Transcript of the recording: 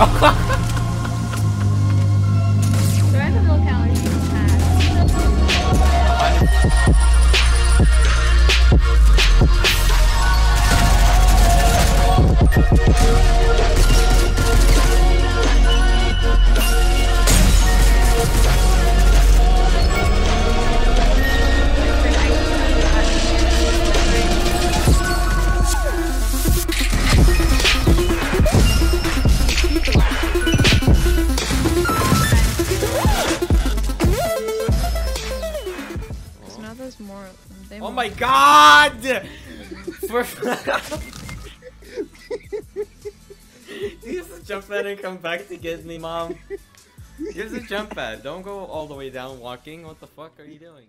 Do I So now there's more. Oh my god! For You to jump pad and come back to get me, mom. Here's a jump pad. Don't go all the way down walking. What the fuck are you doing?